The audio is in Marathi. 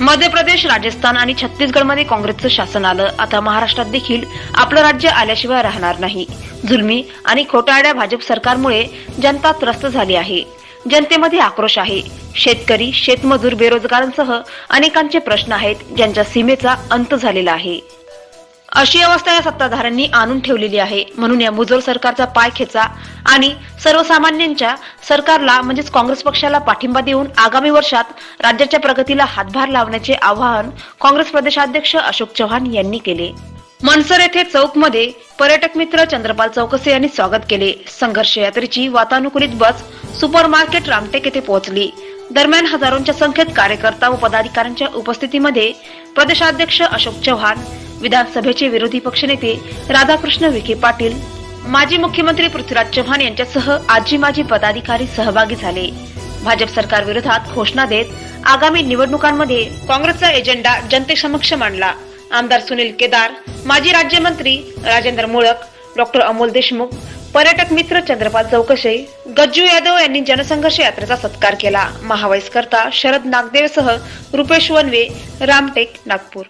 मध्य प्रदेश राजस्थान आणि छत्तीसगडमध्ये काँग्रेसचं शासन आलं. आता महाराष्ट्रात देखील आपलं राज्य आल्याशिवाय राहणार नाही. जुलमी आणि खोटाळ्या भाजप सरकारमुळे जनता त्रस्त झाली आहे. जनतेमध्ये आक्रोश आहे. शेतकरी शेतमजूर बेरोजगारांसह अनेकांचे प्रश्न आहेत ज्यांच्या सीमेचा अंत झालेला आहे. अशी अवस्था या सत्ताधाऱ्यांनी आणून ठेवलेली आहे. म्हणून या मुजोर सरकारचा पाय खेचा आणि सर्वसामान्यांच्या सरकारला म्हणजेच काँग्रेस पक्षाला पाठिंबा देऊन आगामी वर्षात राज्याच्या प्रगतीला हातभार लावण्याचे आवाहन काँग्रेस प्रदेशाध्यक्ष अशोक चव्हाण यांनी केले. मनसर येथे चौकमध्ये पर्यटक मित्र चंद्रपाल चौकसे यांनी स्वागत केले. संघर्ष यात्रेची वातानुकूलित बस सुपर मार्केट रामटेक येथे पोहोचली. दरम्यान हजारोंच्या संख्येत कार्यकर्ता व पदाधिकाऱ्यांच्या उपस्थितीमध्ये प्रदेशाध्यक्ष अशोक चव्हाण विधानसभेचे विरोधी पक्षनेते राधाकृष्ण विखे पाटील माजी मुख्यमंत्री पृथ्वीराज चव्हाण यांच्यासह आजी माजी पदाधिकारी सहभागी झाले. भाजप सरकार विरोधात घोषणा देत आगामी निवडणुकांमध्ये काँग्रेसचा एजेंडा जनतेसमक्ष मांडला. आमदार सुनील केदार माजी राज्यमंत्री राजेंद्र मुळक डॉक्टर अमोल देशमुख पर्यटक मित्र चंद्रपाल चौकशे गज्जू यादव यांनी जनसंघर्ष यात्रेचा सत्कार केला. महावाईस करता शरद नागदेवसह रुपेश वनवे रामटेक नागपूर.